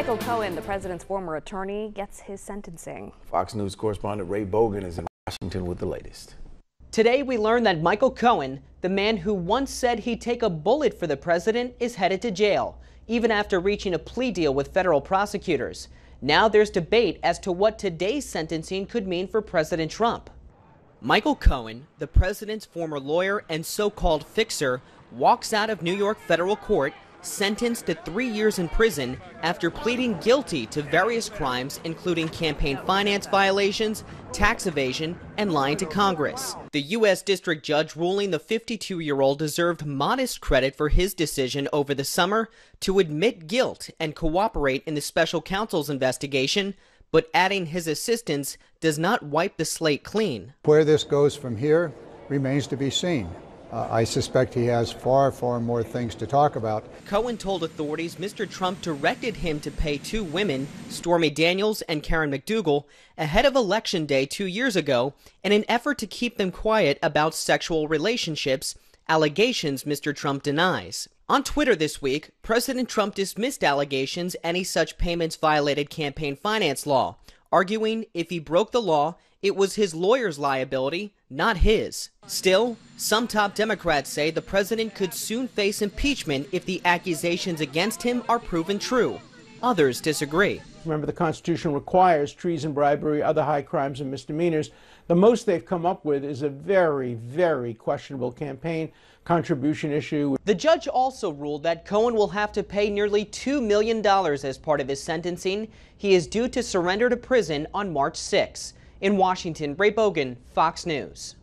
Michael Cohen, the president's former attorney, gets his sentencing. Fox News correspondent Ray Bogan is in Washington with the latest. Today, we learned that Michael Cohen, the man who once said he'd take a bullet for the president, is headed to jail, even after reaching a plea deal with federal prosecutors. Now there's debate as to what today's sentencing could mean for President Trump. Michael Cohen, the president's former lawyer and so called fixer, walks out of New York federal court sentenced to three years in prison after pleading guilty to various crimes, including campaign finance violations, tax evasion, and lying to Congress. The U.S. District Judge ruling the 52 year old deserved modest credit for his decision over the summer to admit guilt and cooperate in the special counsel's investigation. But adding his assistance does not wipe the slate clean. Where this goes from here remains to be seen. Uh, I suspect he has far, far more things to talk about. Cohen told authorities Mr. Trump directed him to pay two women, Stormy Daniels and Karen McDougal, ahead of Election Day two years ago in an effort to keep them quiet about sexual relationships, allegations Mr. Trump denies. On Twitter this week, President Trump dismissed allegations any such payments violated campaign finance law, arguing if he broke the law, it was his lawyer's liability, not his. Still, some top Democrats say the president could soon face impeachment if the accusations against him are proven true. Others disagree. Remember, the Constitution requires treason, bribery, other high crimes, and misdemeanors. The most they've come up with is a very, very questionable campaign contribution issue. The judge also ruled that Cohen will have to pay nearly $2 million as part of his sentencing. He is due to surrender to prison on March 6. In Washington, Ray Bogan, Fox News.